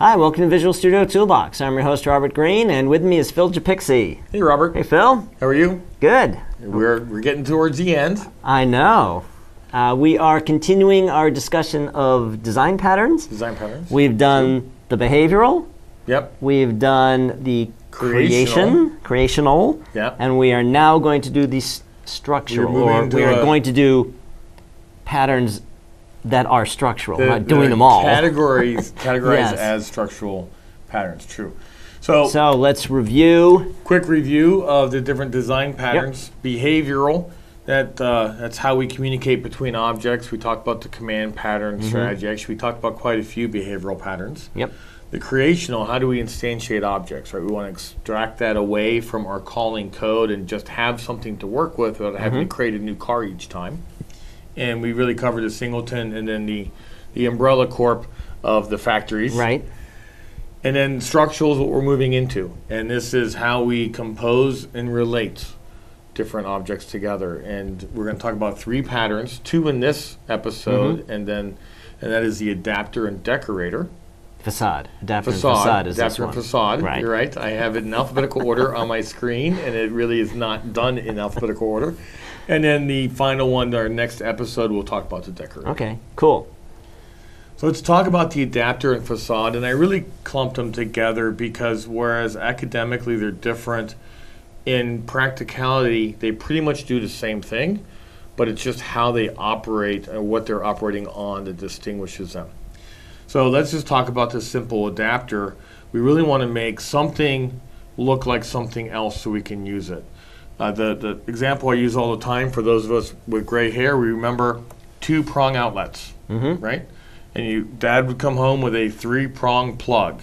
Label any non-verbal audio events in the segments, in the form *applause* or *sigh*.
Hi, welcome to Visual Studio Toolbox. I'm your host, Robert Green, and with me is Phil Japikse. Hey, Robert. Hey, Phil. How are you? Good. We're, we're getting towards the end. I know. Uh, we are continuing our discussion of design patterns. Design patterns. We've done the behavioral, Yep. we've done the Creational. creation, creational, Yep. and we are now going to do the structural, or we are going to do patterns that are structural. The- not doing the them all. Categories *laughs* categorized Yes. as structural patterns. True. So, So let's review. quick review of the different design patterns. Behavioral. That uh, that's how we communicate between objects. We talked about the command pattern Mm-hmm. strategy. Actually, we talked about quite a few behavioral patterns. Yep. The creational, how do we instantiate objects, right? We want to extract that away from our calling code and just have something to work with without having Mm-hmm. to create a new car each time. And we really covered the singleton and then the, the umbrella corp of the factories. Right. And then structural is what we're moving into. And this is how we compose and relate different objects together. And we're going to talk about three patterns, two in this episode, Mm-hmm. and then and that is the adapter and decorator Facade. Adapter facade. and facade is this adapter one. and facade. Right. You're right. I have it in alphabetical order on my screen, and it really is not done in alphabetical order. And then the final one, our next episode, we'll talk about the decorator. Okay, cool. So let's talk about the adapter and facade. And I really clumped them together because whereas academically they're different, in practicality they pretty much do the same thing, but it's just how they operate and what they're operating on that distinguishes them. So let's just talk about the simple adapter. We really want to make something look like something else so we can use it. Uh, the, the example I use all the time for those of us with gray hair, we remember two prong outlets, Mm-hmm. right? And you, dad would come home with a three prong plug.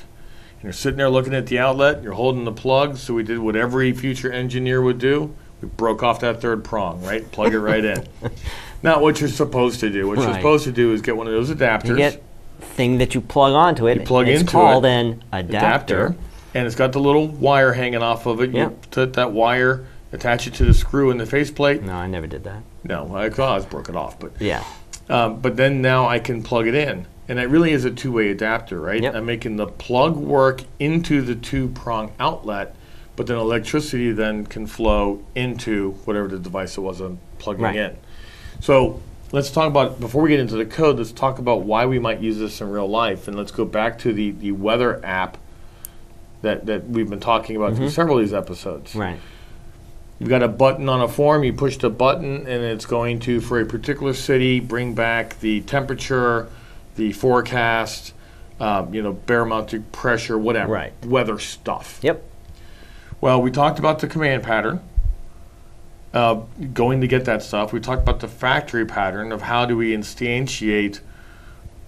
And you're sitting there looking at the outlet, you're holding the plug, so we did what every future engineer would do. We broke off that third prong, right? Plug it right in. *laughs* Not what you're supposed to do. What you're supposed to do is get one of those adapters. You get thing that you plug onto it. You plug it's into called it, an adapter. and it's got the little wire hanging off of it. Yeah. You put that wire, attach it to the screw in the faceplate. No, I never did that. No, I caused broke it off, but Yeah. um, but then now I can plug it in, and it really is a two-way adapter, right? Yep. I'm making the plug work into the two-prong outlet, but then electricity then can flow into whatever the device it was I'm plugging Right. in. So let's talk about before we get into the code. Let's talk about why we might use this in real life, and let's go back to the the weather app that that we've been talking about through several of these episodes. Mm-hmm. Right. You've got a button on a form, you push the button, and it's going to, for a particular city, bring back the temperature, the forecast, um, you know, barometric pressure, whatever. Right. Weather stuff. Yep. Well, we talked about the command pattern, uh, going to get that stuff. We talked about the factory pattern of how do we instantiate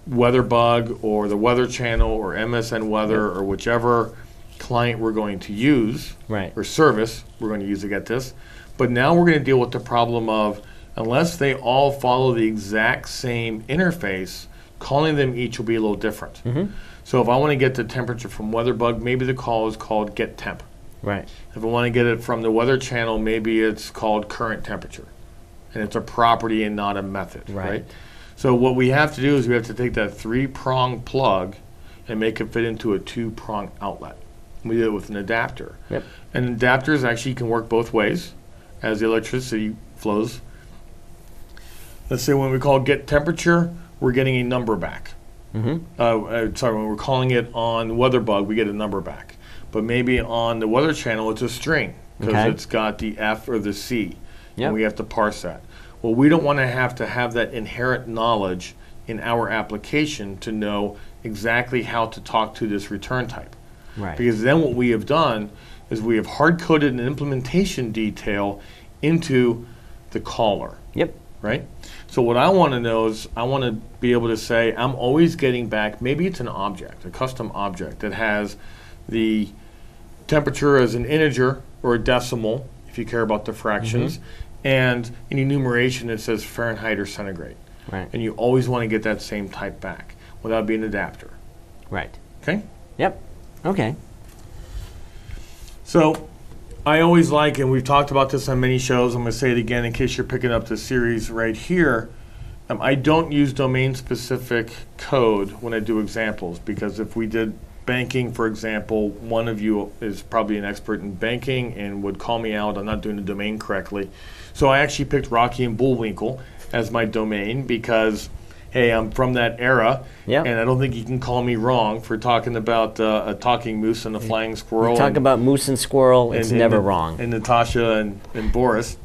WeatherBug or the Weather Channel or MSN Weather or whichever client we're going to use Right. or service we're going to use to get this. But now we're going to deal with the problem of unless they all follow the exact same interface, calling them each will be a little different. Mm-hmm. So if I want to get the temperature from WeatherBug, maybe the call is called get temp. Right. If I want to get it from the weather channel, maybe it's called current temperature. And it's a property and not a method, Right. right? So what we have to do is we have to take that three-prong plug and make it fit into a two-prong outlet. We did it with an adapter. Yep. And adapters actually can work both ways as the electricity flows. Let's say when we call get temperature, we're getting a number back. Mm-hmm. Uh, uh, sorry, when we're calling it on WeatherBug, we get a number back. But maybe on the Weather Channel, it's a string because Okay. it's got the F or the C, Yep. and we have to parse that. Well, we don't want to have to have that inherent knowledge in our application to know exactly how to talk to this return type. Right. Because then what we have done is we have hard coded an implementation detail into the caller Yep. right? So what I want to know is I want to be able to say I'm always getting back. Maybe it's an object, a custom object that has the temperature as an integer or a decimal, if you care about the fractions, mm-hmm. and an enumeration that says Fahrenheit or centigrade. Right. And you always want to get that same type back without being an adapter. Right. Okay. Yep. Okay. So I always like, and we've talked about this on many shows. I'm going to say it again in case you're picking up the series right here. Um, I don't use domain specific code when I do examples because if we did banking, for example, one of you is probably an expert in banking and would call me out on not doing the domain correctly. So I actually picked Rocky and Bullwinkle as my domain because, hey, I'm from that era, and I don't think you can call me wrong for talking about uh, a talking moose and a flying squirrel. Talk and- about moose and squirrel. It's and- never and- wrong. And Natasha and, and Boris.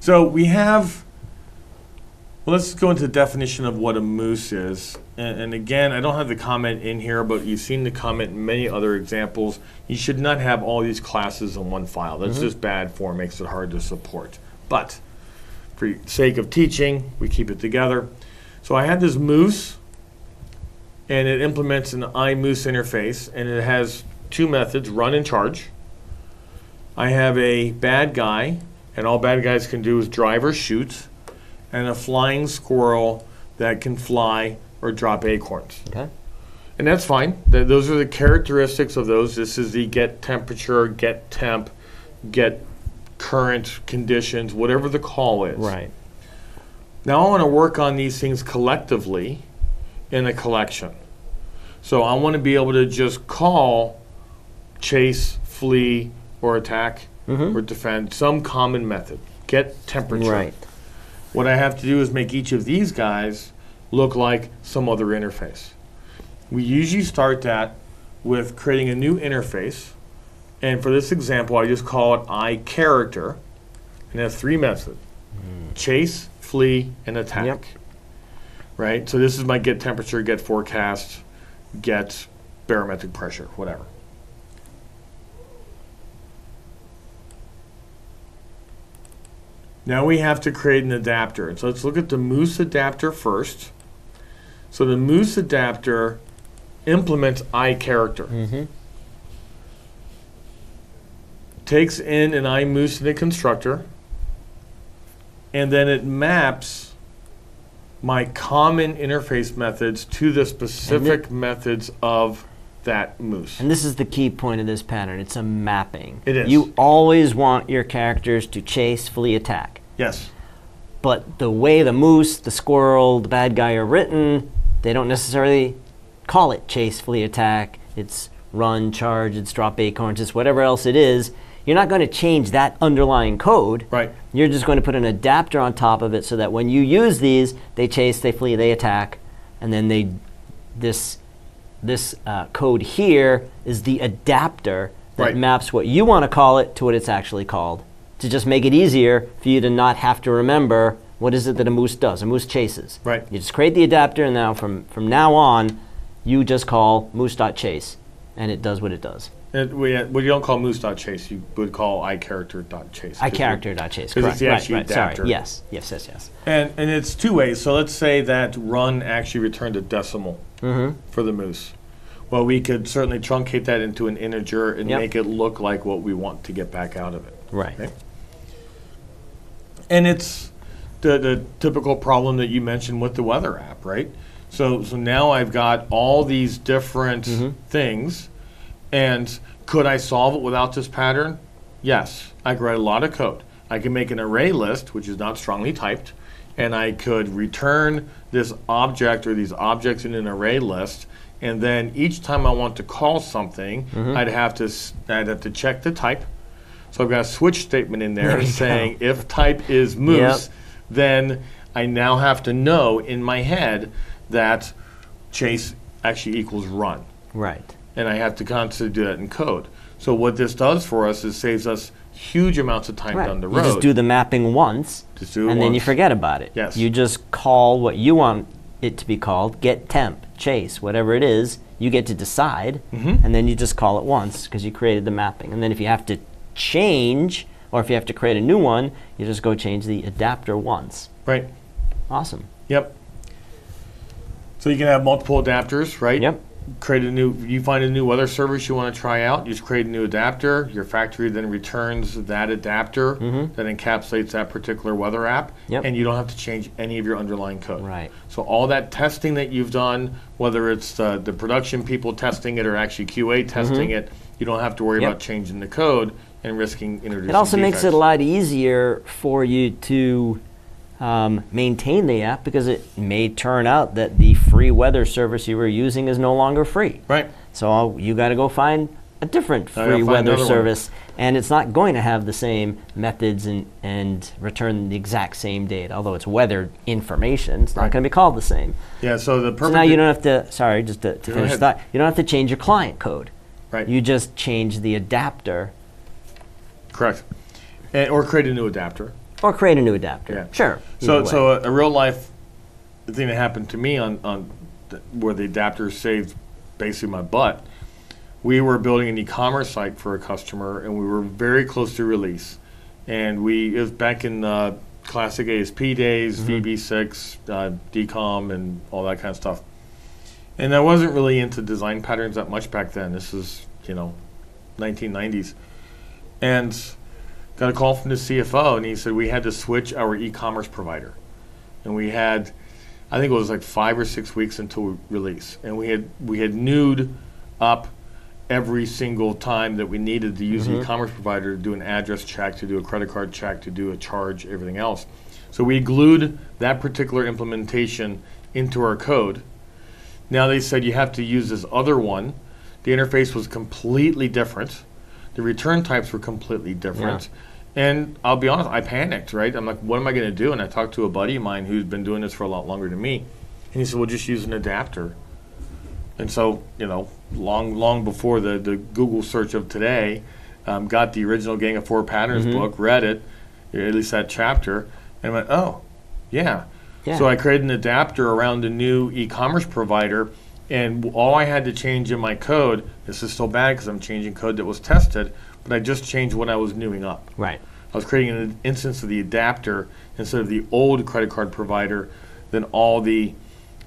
So we have. Well, let's go into the definition of what a moose is. And, and again, I don't have the comment in here, but you've seen the comment in many other examples. You should not have all these classes in one file. That's just bad form, makes it hard to support. But for sake of teaching, we keep it together. So I had this moose, and it implements an iMoose interface, and it has two methods: run and charge. I have a bad guy, and all bad guys can do is drive or shoot, and a flying squirrel that can fly or drop acorns. Okay. And that's fine. Th- those are the characteristics of those. This is the get temperature, get temp, get current conditions, whatever the call is. Right. Now I want to work on these things collectively in a collection. So I want to be able to just call chase, flee, or attack mm-hmm. or defend some common method. Get temperature. Right. What I have to do is make each of these guys look like some other interface. We usually start that with creating a new interface. And for this example, I just call it iCharacter. And it has three methods chase, flee, and attack. Yep. Right? So this is my get temperature, get forecast, get barometric pressure, whatever. Now we have to create an adapter. So let's look at the Moose adapter first. So the Moose adapter implements iCharacter. Mm-hmm. Takes in an iMoose in a constructor, and then it maps my common interface methods to the specific methods of that moose. And this is the key point of this pattern. It's a mapping. It is. You always want your characters to chase, flee, attack. Yes. But the way the moose, the squirrel, the bad guy are written, they don't necessarily call it chase, flee, attack. It's run, charge, it's drop acorns, it's whatever else it is. You're not going to change that underlying code. Right. You're just going to put an adapter on top of it so that when you use these, they chase, they flee, they attack, and then they this this uh, code here is the adapter that Right. maps what you want to call it to what it's actually called to just make it easier for you to not have to remember what is it that a moose does. A moose chases. Right. You just create the adapter, and now from from now on, you just call moose.chase, and it does what it does. It, we, uh, well, you don't call moose.chase, you would call iCharacter.chase. iCharacter.chase. 'Cause it's Correct. the right, right. adapter. Sorry. Yes. Yes. Yes. Yes. And, and it's two ways. So let's say that run actually returned a decimal Mm-hmm. for the moose. Well, we could certainly truncate that into an integer and Yep. make it look like what we want to get back out of it. Right. Okay. And it's the, the typical problem that you mentioned with the weather app, right? So, so now I've got all these different Mm-hmm. things, and could I solve it without this pattern? Yes, I could write a lot of code. I can make an array list, which is not strongly typed, and I could return this object or these objects in an array list. And then each time I want to call something, Mm-hmm. I'd have to s- I'd have to check the type. So I've got a switch statement in there There saying if type is moose, then I now have to know in my head that chase actually equals run. Right. And I have to constantly do that in code. So what this does for us is saves us huge amounts of time Right. down the road. You road. just do the mapping once, Just do it and then you forget about it. Yes. You just call what you want it to be called. Get temp, chase, whatever it is. You get to decide, Mhm. and then you just call it once because you created the mapping. And then if you have to change, or if you have to create a new one, you just go change the adapter once. Right. Awesome. Yep. So you can have multiple adapters, right? Yep. Create a new. You find a new weather service you want to try out. You just create a new adapter. Your factory then returns that adapter Mhm. that encapsulates that particular weather app, Yep. and you don't have to change any of your underlying code. Right. So all that testing that you've done, whether it's uh, the production people testing it or actually QA testing it, you don't have to worry Mm-hmm. Yep. about changing the code and risking introducing. It also makes it a lot easier for you to um, maintain the app because it may turn out that the free weather service you were using is no longer free. Right. So I'll- you got to go find a different free weather another one. service, and it's not going to have the same methods and, and return the exact same data. Although it's weather information, it's not going to be called the same. Yeah. So the So now you don't have to. Sorry, just to, to finish that. You don't have to change your client code. Right. You just change the adapter Correct. And, or create a new adapter. Or create a new adapter. Yeah. Sure. So, way. so a, a real life thing that happened to me on, on th- where the adapter saved basically my butt. We were building an e-commerce site for a customer, and we were very close to release. And we it was back in uh, classic ASP days, VB6, uh, DCOM, and all that kind of stuff. And I wasn't really into design patterns that much back then. This is you know, 1990s, and got a call from the CFO, and he said we had to switch our e-commerce provider, and we had, I think it was like five or six weeks until we release, and we had we had newed up every single time that we needed to use the mm-hmm. e-commerce provider to do an address check, to do a credit card check, to do a charge, everything else. So we glued that particular implementation into our code. Now they said you have to use this other one. The interface was completely different. The return types were completely different. And I'll be honest, I panicked, right? I'm like, what am I going to do? And I talked to a buddy of mine who's been doing this for a lot longer than me. And he said, well, just use an adapter. And so, you know, long, long before the, the Google search of today, um, got the original Gang of Four Patterns book, read it, at least that chapter, and went, oh, yeah. Yeah. So I created an adapter around a new e-commerce provider, and all I had to change in my code. This is still bad because I'm changing code that was tested, but I just changed what I was newing up. right. I was creating an instance of the adapter instead of the old credit card provider. Then all the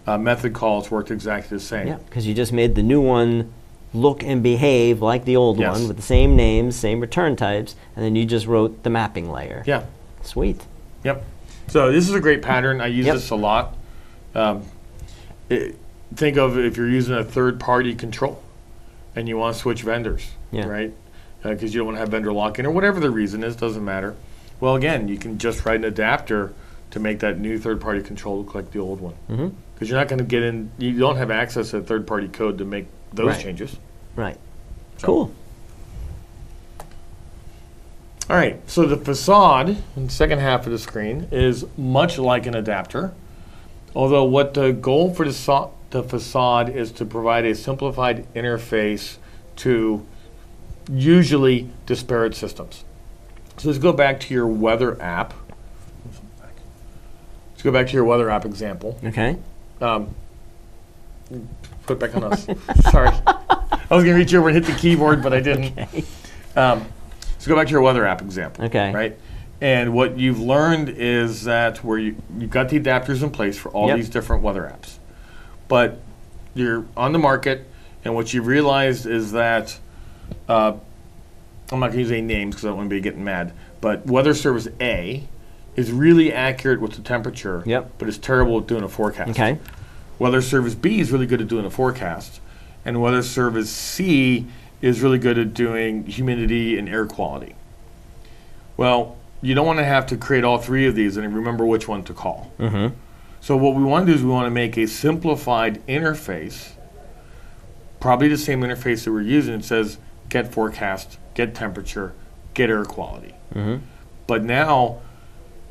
uh, method calls worked exactly the same. Yeah, because you just made the new one look and behave like the old Yes. one with the same names, same return types, and then you just wrote the mapping layer. Yeah. Sweet. Yep. So this is a great pattern. I use Yep. this a lot. Um, it, think of if you're using a third-party control, and you want to switch vendors, Yeah. right? Because you don't want to have vendor lock-in or whatever the reason is, doesn't matter. Well, again, you can just write an adapter to make that new third-party control look like the old one. Mm-hmm. Because you're not going to get in. You don't have access to third-party code to make those Right. changes. Right. So- Cool. All right, so the facade in the second half of the screen is much like an adapter, although what the goal for the, so- the facade is to provide a simplified interface to usually disparate systems. So let's go back to your weather app. Let's go back to your weather app example. Okay. Um, put it back on us. *laughs* Sorry. I was going to reach over and hit the keyboard, but I didn't. *laughs* Okay. Um, so go back to your weather app example. Okay. Right. And what you've learned is that where you you've got the adapters in place for all Yep. these different weather apps, but you're on the market, and what you've realized is that uh, I'm not going to use any names because I don't want to be getting mad. But weather service A is really accurate with the temperature, Yep. but it's terrible at doing a forecast. Okay. Weather Service B is really good at doing a forecast, and Weather Service C is really good at doing humidity and air quality. Well, you don't want to have to create all three of these and remember which one to call. Mm-hmm. So what we want to do is we want to make a simplified interface, probably the same interface that we're using. It says get forecast, get temperature, get air quality. Mm-hmm. But now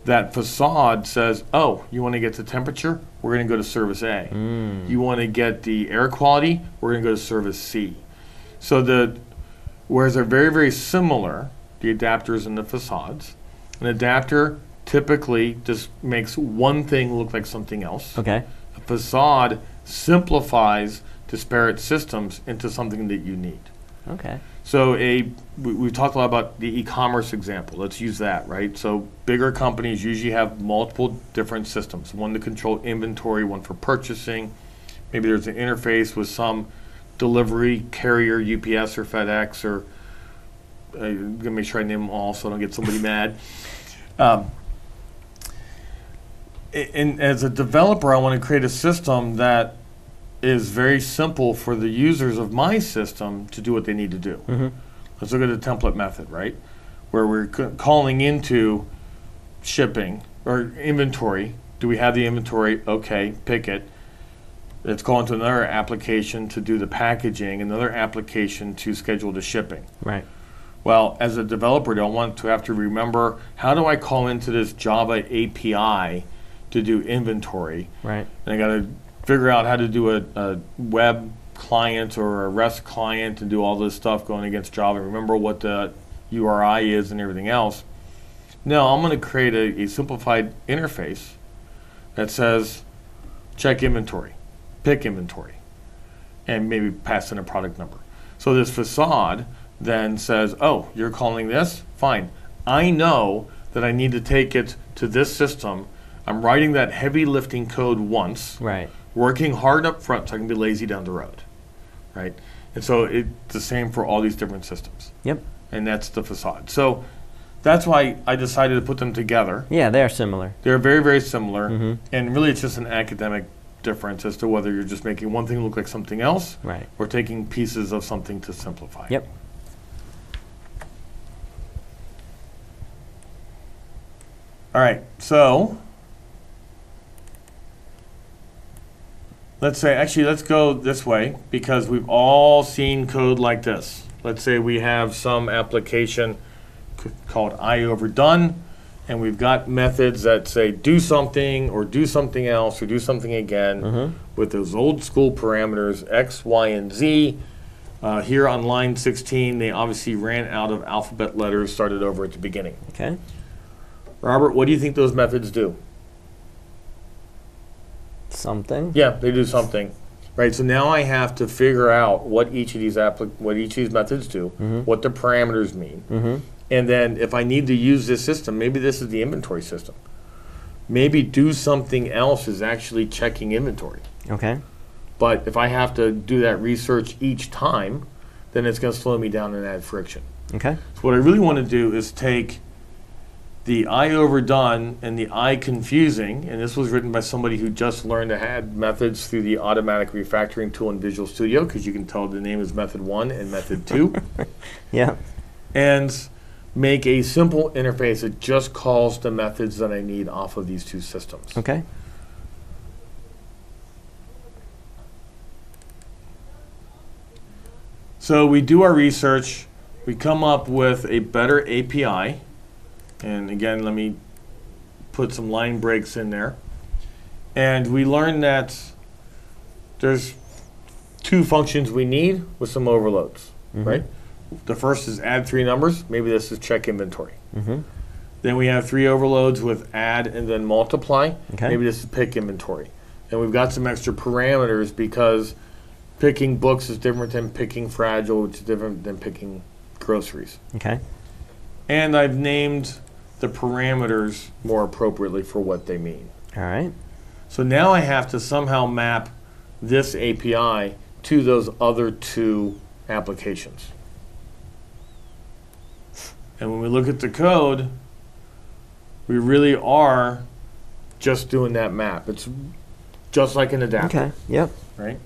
that facade says, oh, you want to get the temperature? We're going to go to service A. Mm. You want to get the air quality? We're going to go to service C. So the whereas they're very very similar, the adapters and the facades. An adapter typically just makes one thing look like something else. Okay. A facade simplifies disparate systems into something that you need. Okay. So a we, we've talked a lot about the e-commerce example. Let's use that, right? So bigger companies usually have multiple different systems. One to control inventory, one for purchasing. Maybe there's an interface with some delivery carrier, UPS or FedEx, or uh, I'm gonna make sure I name them all so I don't get somebody *laughs* mad. Um, and as a developer, I want to create a system that is very simple for the users of my system to do what they need to do. Mm-hmm. Let's look at the template method, right? Where we're c- calling into shipping or inventory. Do we have the inventory? Okay, pick it. Let's go into another application to do the packaging, another application to schedule the shipping. Right. Well, as a developer, do I want to have to remember how do I call into this Java API to do inventory? Right. And I got to figure out how to do a, a web client or a REST client and do all this stuff going against Java. Remember what the URI is and everything else. Now I'm going to create a, a simplified interface that says check inventory, pick inventory, and maybe pass in a product number. So this facade then says, oh, you're calling this? Fine. I know that I need to take it to this system. I'm writing that heavy lifting code once, Right. Working hard up front so I can be lazy down the road. Right? And so it's the same for all these different systems. Yep. And that's the facade. So that's why I decided to put them together. Yeah, they're similar. They're very, very similar. Mhm. And really, it's just an academic difference as to whether you're just making one thing look like something else Right. or taking pieces of something to simplify. Yep. All right, so let's say, actually, let's go this way because we've all seen code like this. Let's say we have some application called I overdone, and we've got methods that say do something or do something else or do something again Mhm. with those old school parameters X, Y, and Z. Uh, here on line 16, they obviously ran out of alphabet letters, started over at the beginning. Okay. Robert, what do you think those methods do? Something. Yeah, they do something. Right, so now I have to figure out what each of these what each of these methods do, Mhm. what the parameters mean, Mm-hmm. and then if I need to use this system, maybe this is the inventory system. Maybe do something else is actually checking inventory. Okay. But if I have to do that research each time, then it's going to slow me down and add friction. Okay. So what I really want to do is take the I overdone and the I confusing, and this was written by somebody who just learned to add methods through the automatic refactoring tool in Visual Studio, because you can tell the name is method one and method two, *laughs* Yeah. and make a simple interface that just calls the methods that I need off of these two systems. Okay. So we do our research, we come up with a better API, and again, let me put some line breaks in there. And we learned that there's two functions we need with some overloads, Mhm. right? The first is add three numbers, maybe this is check inventory. Mm-hmm. Then we have three overloads with add and then multiply. Okay. Maybe this is pick inventory. And we've got some extra parameters because picking books is different than picking fragile, which is different than picking groceries. Okay. And I've named the parameters more appropriately for what they mean. All right. So now I have to somehow map this API to those other two applications. And when we look at the code, we really are just doing that map. It's just like an adapter, Okay. Yep. right?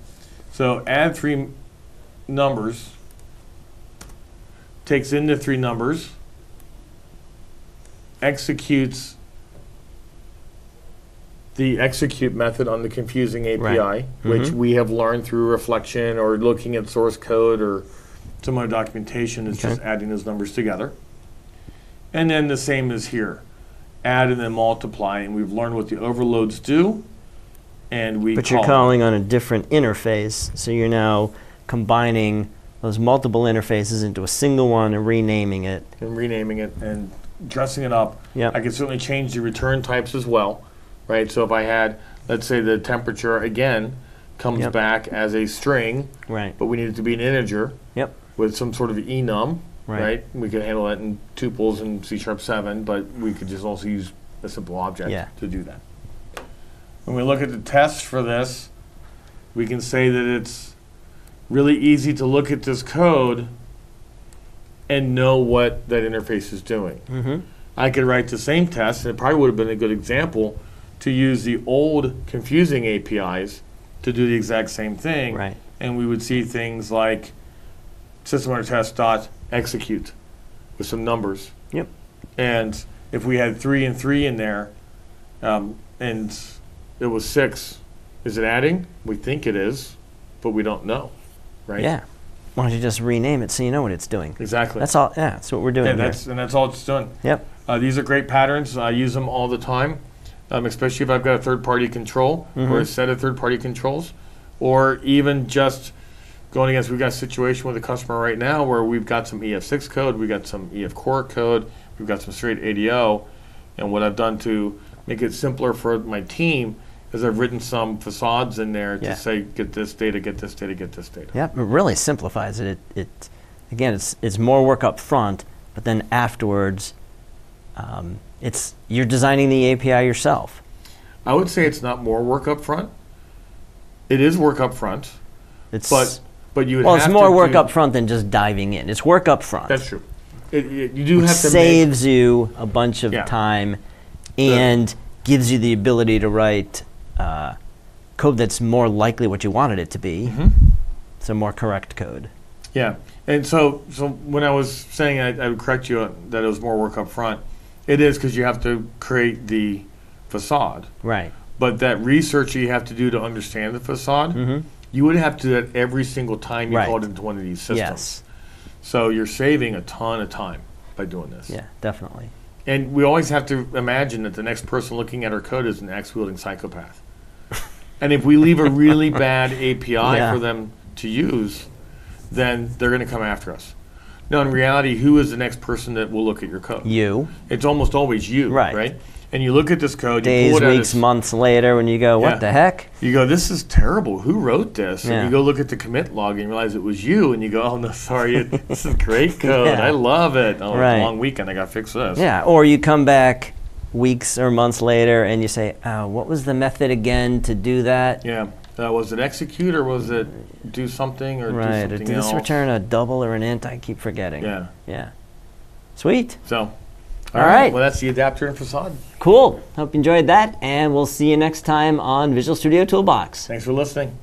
So add three numbers, takes in the three numbers, executes the execute method on the confusing API, Right. which Mhm. we have learned through reflection or looking at source code or some other documentation is just adding those numbers together. And then the same as here. Add and then multiply, and we've learned what the overloads do. And we But you're calling on a different interface, so you're now combining those multiple interfaces into a single one and renaming it. and renaming it and dressing it up. I can certainly change the return types as well, right? So if I had, let's say the temperature again comes Yep. back as a string, Right. but we need it to be an integer Yep. with some sort of enum, Right. right? We could handle that in tuples in C sharp 7, but we could just also use a simple object Yeah. to do that. When we look at the tests for this, we can say that it's really easy to look at this code and know what that interface is doing. Mm-hmm. I could write the same test, and it probably would have been a good example to use the old confusing APIs to do the exact same thing. Right. And we would see things like system under test dot execute with some numbers. Yep. And if we had three and three in there, Um, and it was six. Is it adding? We think it is, but we don't know, right? Yeah. Why don't you just rename it so you know what it's doing? Exactly. That's all. Yeah, that's what we're doing and here. that's and that's all it's doing. Yep. Uh, these are great patterns. I use them all the time, um, especially if I've got a third-party control or a set of third-party controls, or even just going against. We've got a situation with a customer right now where we've got some EF6 code, we've got some EF core code, we've got some straight ADO, and what I've done to make it simpler for my team is I've written some facades in there Yeah. to say get this data, get this data, get this data. Yep. It really simplifies it. It, it again, it's it's more work up front, but then afterwards, um, it's you're designing the API yourself. I would say it's not more work up front. It is work up front, It's but but you would well, it's more work up front than just diving in. It's work up front. That's true. It, it, you do which have to make, saves you a bunch of Yeah. time and gives you the ability to write uh, code that's more likely what you wanted it to be. Mhm. So more correct code. yeah. And so so when I was saying I, I would correct you on that it was more work up front, it is because you have to create the facade. Right. But that research you have to do to understand the facade, Mm-hmm. you would have to do that every single time you Right. called into one of these systems. Yes. So you're saving a ton of time by doing this. Yeah, definitely. And we always have to imagine that the next person looking at our code is an axe wielding psychopath. And if we leave a really *laughs* bad API Yeah. for them to use, then they're going to come after us. Now, in reality, who is the next person that will look at your code? You. It's almost always you, Right. right? And you look at this code, you Days, pull it weeks, months later, when you go, what Yeah. the heck? you go, this is terrible. Who wrote this? Yeah. And you go look at the commit log and realize it was you, and you go, oh no, sorry, it- this is great *laughs* code. Yeah. I love it. Oh, Right. a long weekend. I got to fix this. Yeah. Or you come back weeks or months later and you say, oh, what was the method again to do that? Yeah. Uh, was it execute or was it do something or do right. Or something did else? this return a double or an int? I keep forgetting. Yeah. Yeah. Sweet. So, all All right. Well, that's the adapter and facade. Cool. Hope you enjoyed that, and we'll see you next time on Visual Studio Toolbox. Thanks for listening.